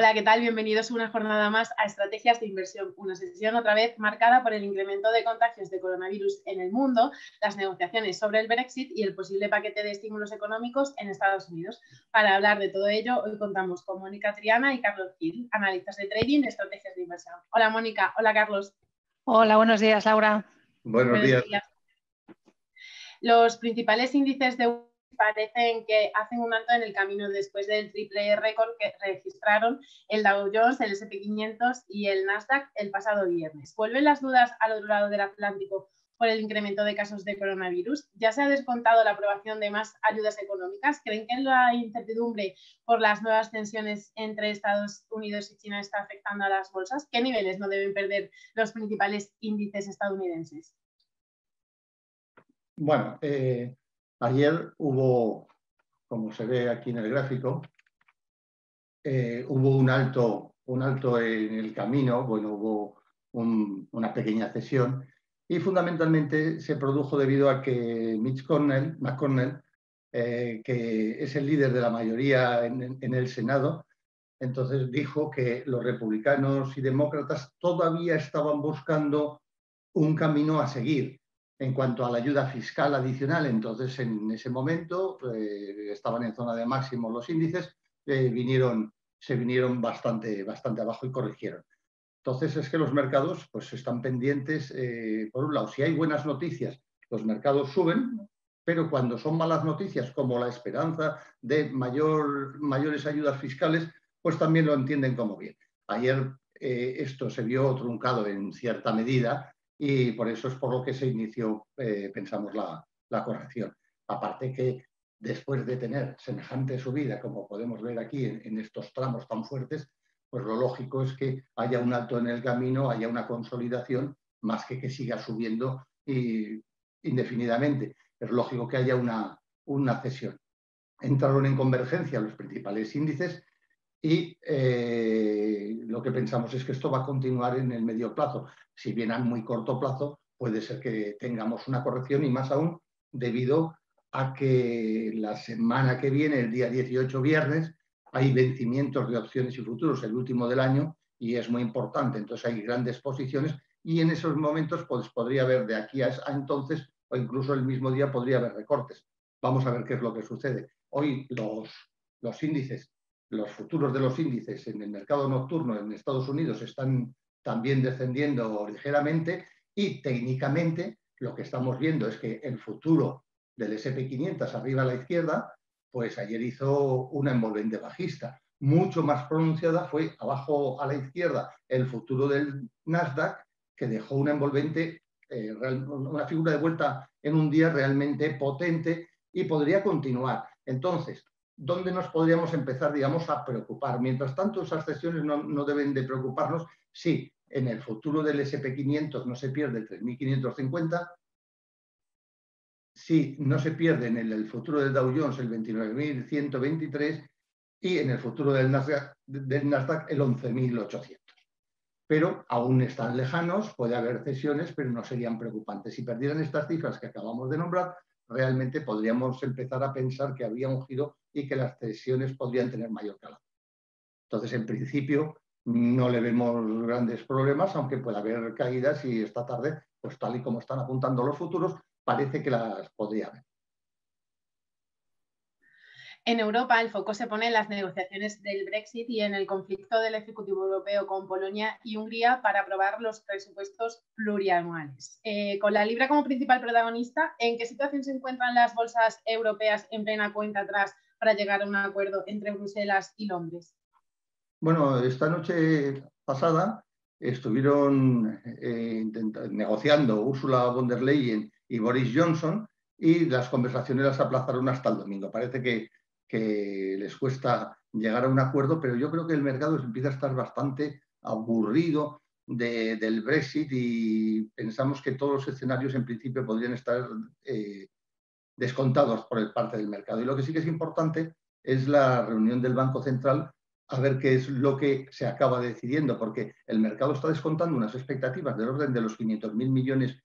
Hola, ¿qué tal? Bienvenidos una jornada más a Estrategias de Inversión, una sesión otra vez marcada por el incremento de contagios de coronavirus en el mundo, las negociaciones sobre el Brexit y el posible paquete de estímulos económicos en Estados Unidos. Para hablar de todo ello, hoy contamos con Mónica Triana y Carlos Gil, analistas de trading de estrategias de inversión. Hola, Mónica. Hola, Carlos. Hola, buenos días, Laura. Buenos, días. Los principales índices de parecen que hacen un alto en el camino después del triple récord que registraron el Dow Jones, el SP500 y el Nasdaq el pasado viernes. ¿Vuelven las dudas al otro lado del Atlántico por el incremento de casos de coronavirus? ¿Ya se ha descontado la aprobación de más ayudas económicas? ¿Creen que la incertidumbre por las nuevas tensiones entre Estados Unidos y China está afectando a las bolsas? ¿Qué niveles no deben perder los principales índices estadounidenses? Bueno, eh, Ayer hubo, como se ve aquí en el gráfico, eh, hubo un alto, un alto en el camino, bueno, hubo una pequeña cesión y fundamentalmente se produjo debido a que Mitch Cornell, McConnell, eh, que es el líder de la mayoría en, en el Senado, entonces dijo que los republicanos y demócratas todavía estaban buscando un camino a seguir en cuanto a la ayuda fiscal adicional, entonces en ese momento eh, estaban en zona de máximo los índices, eh, vinieron, se vinieron bastante, bastante abajo y corrigieron. Entonces es que los mercados pues, están pendientes, eh, por un lado, si hay buenas noticias, los mercados suben, pero cuando son malas noticias, como la esperanza de mayor, mayores ayudas fiscales, pues también lo entienden como bien. Ayer esto se vio truncado en cierta medida y por eso es por lo que se inició, eh, pensamos, la, corrección. Aparte que después de tener semejante subida, como podemos ver aquí en, estos tramos tan fuertes, pues lo lógico es que haya un alto en el camino, haya una consolidación, más que que siga subiendo y, indefinidamente. Es lógico que haya una, una cesión. Entraron en convergencia los principales índices y eh, lo que pensamos es que esto va a continuar en el medio plazo. Si bien a muy corto plazo, puede ser que tengamos una corrección y más aún debido a que la semana que viene, el día 18 viernes, hay vencimientos de opciones y futuros, el último del año, y es muy importante. Entonces hay grandes posiciones y en esos momentos pues, podría haber de aquí a, entonces o incluso el mismo día podría haber recortes. Vamos a ver qué es lo que sucede. Hoy los, los índices los futuros de los índices en el mercado nocturno en Estados Unidos están también descendiendo ligeramente y técnicamente lo que estamos viendo es que el futuro del SP500 arriba a la izquierda, pues ayer hizo una envolvente bajista. Mucho más pronunciada fue abajo a la izquierda el futuro del Nasdaq, que dejó una envolvente, eh, una figura de vuelta en un día realmente potente y podría continuar. Entonces, ¿dónde nos podríamos empezar, digamos, a preocupar? Mientras tanto, esas sesiones no, deben de preocuparnos si en el futuro del SP500 no se pierde el 3.550, si no se pierde en el, futuro del Dow Jones el 29.123 y en el futuro del Nasdaq, del Nasdaq el 11.800. Pero aún están lejanos, puede haber cesiones, pero no serían preocupantes. Si perdieran estas cifras que acabamos de nombrar, realmente podríamos empezar a pensar que había un giro y que las cesiones podrían tener mayor calado. Entonces, en principio, no le vemos grandes problemas, aunque pueda haber caídas y esta tarde, pues tal y como están apuntando los futuros, parece que las podría haber. En Europa, el foco se pone en las negociaciones del Brexit y en el conflicto del Ejecutivo Europeo con Polonia y Hungría para aprobar los presupuestos plurianuales. Eh, con la Libra como principal protagonista, ¿en qué situación se encuentran las bolsas europeas en plena cuenta atrás para llegar a un acuerdo entre Bruselas y Londres? Bueno, esta noche pasada estuvieron eh, negociando Ursula von der Leyen y Boris Johnson y las conversaciones las aplazaron hasta el domingo. Parece que que les cuesta llegar a un acuerdo, pero yo creo que el mercado empieza a estar bastante aburrido del Brexit y pensamos que todos los escenarios en principio podrían estar eh, descontados por el parte del mercado. Y lo que sí que es importante es la reunión del Banco Central a ver qué es lo que se acaba decidiendo, porque el mercado está descontando unas expectativas del orden de los 500.000 millones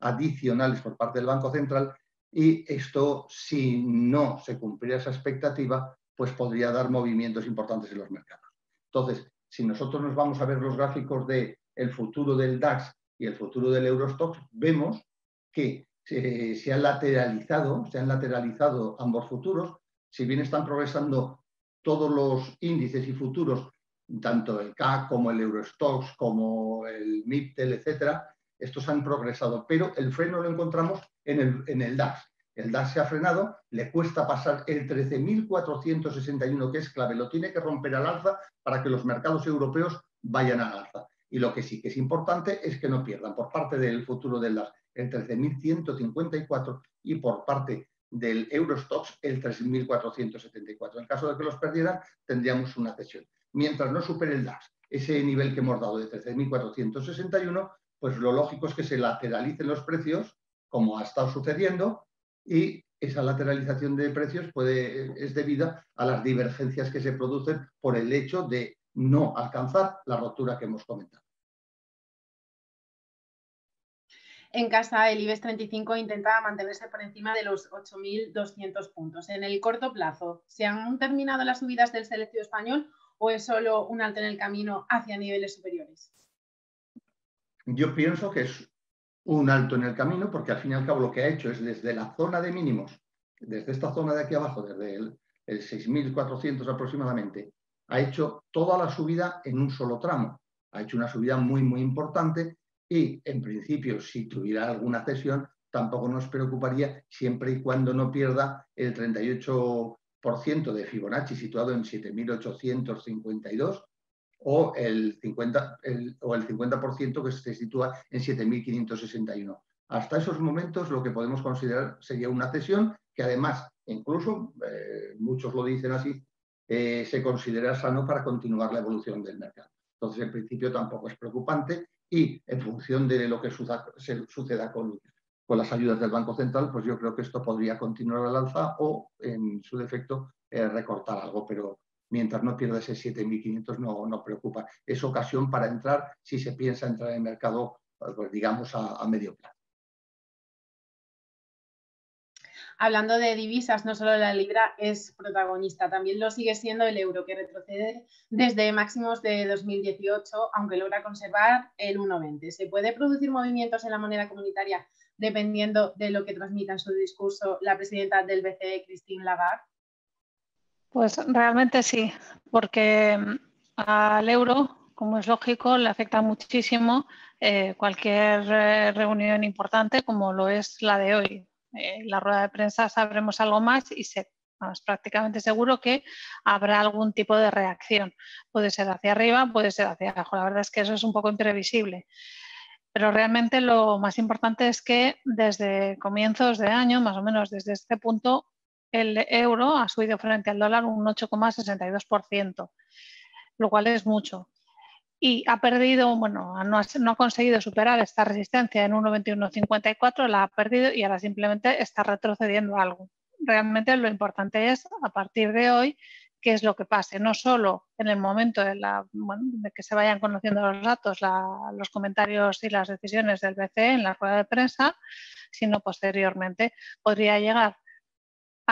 adicionales por parte del Banco Central y esto, si no se cumpliera esa expectativa, pues podría dar movimientos importantes en los mercados. Entonces, si nosotros nos vamos a ver los gráficos del el futuro del DAX y el futuro del Eurostox, vemos que se, han lateralizado, se han lateralizado ambos futuros, si bien están progresando todos los índices y futuros, tanto el CAC como el Eurostox, como el MIPTEL, etcétera, estos han progresado, pero el freno lo encontramos en el, DAX. El DAX se ha frenado, le cuesta pasar el 13.461, que es clave, lo tiene que romper al alza para que los mercados europeos vayan al alza. Y lo que sí que es importante es que no pierdan por parte del futuro del DAX el 13.154 y por parte del Eurostox el 3.474. En caso de que los perdieran, tendríamos una cesión. Mientras no supere el DAX ese nivel que hemos dado de 13.461, pues lo lógico es que se lateralicen los precios, como ha estado sucediendo, y esa lateralización de precios puede, es debida a las divergencias que se producen por el hecho de no alcanzar la rotura que hemos comentado. En casa, el IBEX 35 intentaba mantenerse por encima de los 8.200 puntos. En el corto plazo, ¿se han terminado las subidas del selección español o es solo un alto en el camino hacia niveles superiores? Yo pienso que es un alto en el camino porque al fin y al cabo lo que ha hecho es desde la zona de mínimos, desde esta zona de aquí abajo, desde el, el 6.400 aproximadamente, ha hecho toda la subida en un solo tramo. Ha hecho una subida muy, muy importante y, en principio, si tuviera alguna cesión, tampoco nos preocuparía siempre y cuando no pierda el 38% de Fibonacci situado en 7.852 o el 50%, o el 50 que se sitúa en 7.561. Hasta esos momentos lo que podemos considerar sería una cesión que además, incluso, eh, muchos lo dicen así, eh, se considera sano para continuar la evolución del mercado. Entonces, en principio tampoco es preocupante y en función de lo que suceda, con, las ayudas del Banco Central, pues yo creo que esto podría continuar al alza o, en su defecto, eh, recortar algo, pero mientras no pierda ese 7.500 no, no preocupa. Es ocasión para entrar si se piensa entrar en el mercado, pues, digamos, a medio plazo. hablando de divisas, no solo la libra es protagonista, también lo sigue siendo el euro, que retrocede desde máximos de 2018, aunque logra conservar el 1,20. ¿Se puede producir movimientos en la moneda comunitaria dependiendo de lo que transmita en su discurso la presidenta del BCE, Christine Lagarde? Pues realmente sí, porque mm, al euro, como es lógico, le afecta muchísimo eh, cualquier eh, reunión importante como lo es la de hoy en la rueda de prensa sabremos algo más y se, prácticamente seguro que habrá algún tipo de reacción. Puede ser hacia arriba, puede ser hacia abajo. La verdad es que eso es un poco imprevisible. Pero realmente lo más importante es que desde comienzos de año, más o menos desde este punto, el euro ha subido frente al dólar un 8,62%, lo cual es mucho y ha perdido, bueno, no ha, conseguido superar esta resistencia en 1.21.54, la ha perdido y ahora simplemente está retrocediendo algo. Realmente lo importante es, a partir de hoy, qué es lo que pase, no solo en el momento de, la, de que se vayan conociendo los datos, los comentarios y las decisiones del BCE en la rueda de prensa, sino posteriormente. Podría llegar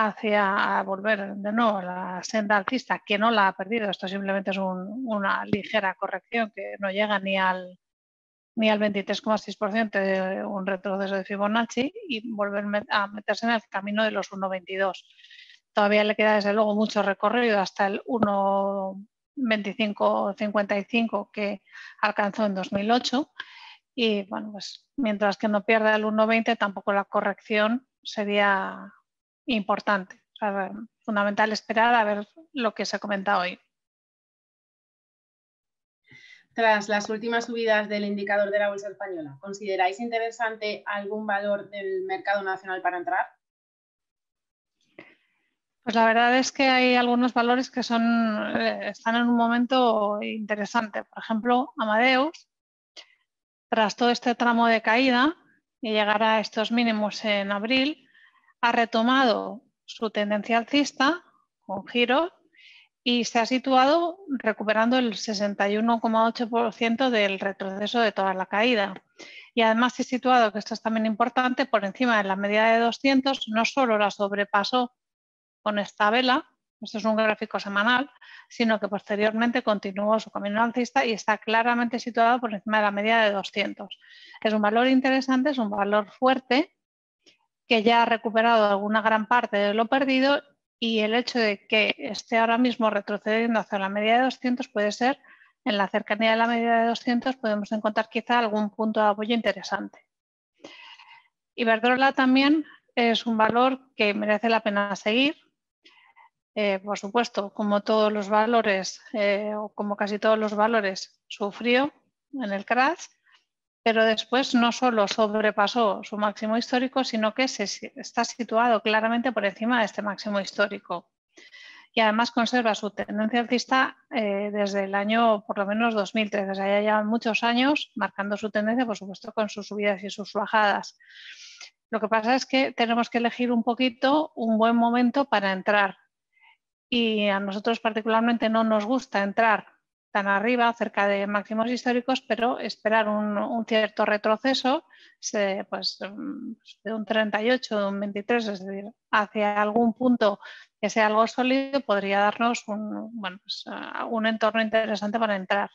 hacia volver de nuevo a la senda alcista, que no la ha perdido. Esto simplemente es una ligera corrección que no llega ni al ni al 23,6% de un retroceso de Fibonacci y volver a meterse en el camino de los 1,22. Todavía le queda desde luego mucho recorrido hasta el 1,2555 que alcanzó en 2008 y bueno, pues mientras que no pierda el 1,20 tampoco la corrección sería importante. fundamental esperar a ver lo que se ha comentado hoy. Tras las últimas subidas del indicador de la bolsa española, ¿consideráis interesante algún valor del mercado nacional para entrar? Pues la verdad es que hay algunos valores que son, eh, están en un momento interesante. Por ejemplo, Amadeus, tras todo este tramo de caída y llegar a estos mínimos en abril, ha retomado su tendencia alcista con giro y se ha situado recuperando el 61,8% del retroceso de toda la caída. Y además se ha situado, que esto es también importante, por encima de la media de 200, no solo la sobrepasó con esta vela, esto es un gráfico semanal, sino que posteriormente continuó su camino alcista y está claramente situado por encima de la media de 200. Es un valor interesante, es un valor fuerte que ya ha recuperado alguna gran parte de lo perdido y el hecho de que esté ahora mismo retrocediendo hacia la media de 200 puede ser, en la cercanía de la media de 200 podemos encontrar quizá algún punto de apoyo interesante. Iberdrola también es un valor que merece la pena seguir. Eh, por supuesto, como todos los valores, eh, o como casi todos los valores, sufrió en el crash, pero después no solo sobrepasó su máximo histórico, sino que se, está situado claramente por encima de este máximo histórico. Y además conserva su tendencia alcista eh, desde el año por lo menos 2013, desde allá ya muchos años marcando su tendencia, por supuesto, con sus subidas y sus bajadas. Lo que pasa es que tenemos que elegir un poquito un buen momento para entrar. Y a nosotros particularmente no nos gusta entrar arriba, cerca de máximos históricos, pero esperar un, cierto retroceso pues, de un 38, de un 23, es decir, hacia algún punto que sea algo sólido, podría darnos un, pues, un entorno interesante para entrar.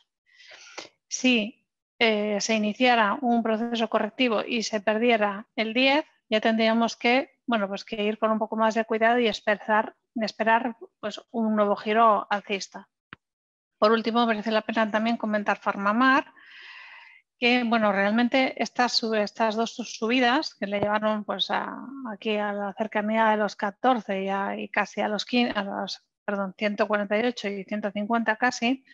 Si eh, se iniciara un proceso correctivo y se perdiera el 10, ya tendríamos que, bueno, pues que ir con un poco más de cuidado y esperar, esperar pues, un nuevo giro alcista. Por último, merece la pena también comentar Farmamar, que bueno, realmente estas, estas dos subidas que le llevaron pues aquí a la cercanía de los 14 y, casi a los, 15, a los perdón, 148 y 150 casi,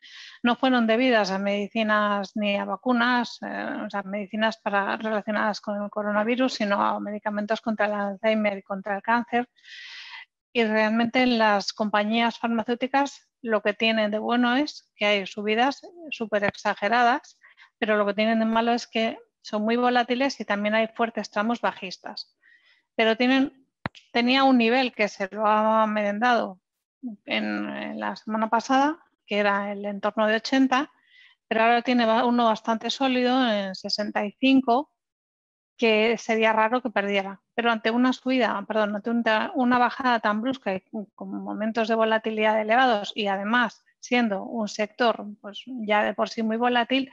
no fueron debidas a medicinas ni a vacunas, eh, o sea, medicinas para, relacionadas con el coronavirus, sino a medicamentos contra el Alzheimer y contra el cáncer. Y realmente en las compañías farmacéuticas lo que tienen de bueno es que hay subidas súper exageradas, pero lo que tienen de malo es que son muy volátiles y también hay fuertes tramos bajistas. Pero tienen, tenía un nivel que se lo ha merendado en, la semana pasada, que era el entorno de 80, pero ahora tiene uno bastante sólido en 65, que sería raro que perdiera. Pero ante una subida, perdón, ante una bajada tan brusca y con momentos de volatilidad elevados y además siendo un sector pues, ya de por sí muy volátil,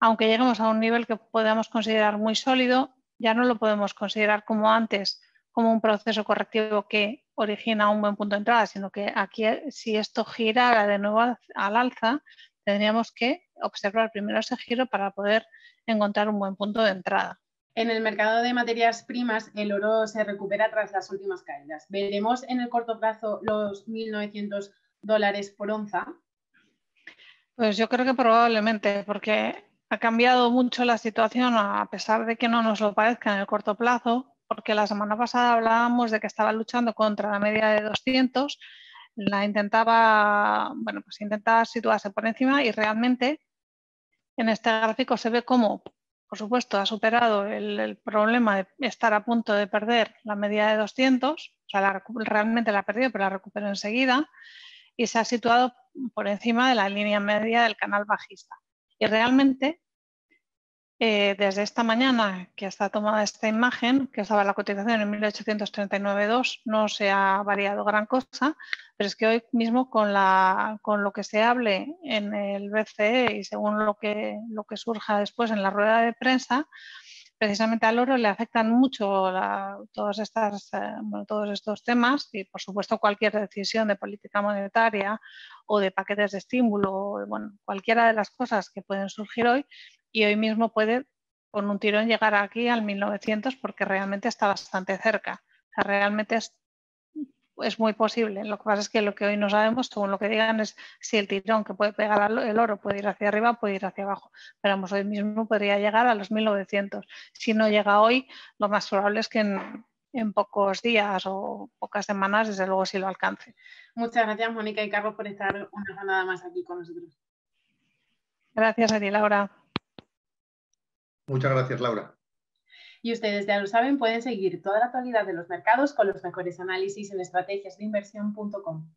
aunque lleguemos a un nivel que podamos considerar muy sólido, ya no lo podemos considerar como antes, como un proceso correctivo que origina un buen punto de entrada, sino que aquí si esto girara de nuevo al alza, tendríamos que observar primero ese giro para poder encontrar un buen punto de entrada. En el mercado de materias primas, el oro se recupera tras las últimas caídas. ¿Veremos en el corto plazo los 1.900 dólares por onza? Pues yo creo que probablemente, porque ha cambiado mucho la situación, a pesar de que no nos lo parezca en el corto plazo porque la semana pasada hablábamos de que estaba luchando contra la media de 200, la intentaba, bueno, pues intentaba situarse por encima y realmente en este gráfico se ve cómo, por supuesto, ha superado el, problema de estar a punto de perder la media de 200, o sea, realmente la ha perdido, pero la recuperó enseguida y se ha situado por encima de la línea media del canal bajista. Y realmente eh, desde esta mañana que está tomada esta imagen, que estaba la cotización en 1839.2, no se ha variado gran cosa, pero es que hoy mismo con, la, con lo que se hable en el BCE y según lo que, lo que surja después en la rueda de prensa, precisamente al oro le afectan mucho todos, estas, eh, todos estos temas y, por supuesto, cualquier decisión de política monetaria o de paquetes de estímulo, bueno, cualquiera de las cosas que pueden surgir hoy y hoy mismo puede con un tirón llegar aquí al 1900 porque realmente está bastante cerca. O sea, realmente es, es, muy posible. Lo que pasa es que lo que hoy no sabemos, según lo que digan, es si el tirón que puede pegar el oro puede ir hacia arriba o puede ir hacia abajo. Pero hoy mismo podría llegar a los 1900. Si no llega hoy, lo más probable es que en, en pocos días o pocas semanas, desde luego sí lo alcance. Muchas gracias, Mónica y Carlos, por estar una jornada más aquí con nosotros. Gracias a ti, Laura. Muchas gracias, Laura. Y ustedes ya lo saben, pueden seguir toda la actualidad de los mercados con los mejores análisis en estrategiasdeinversión.com.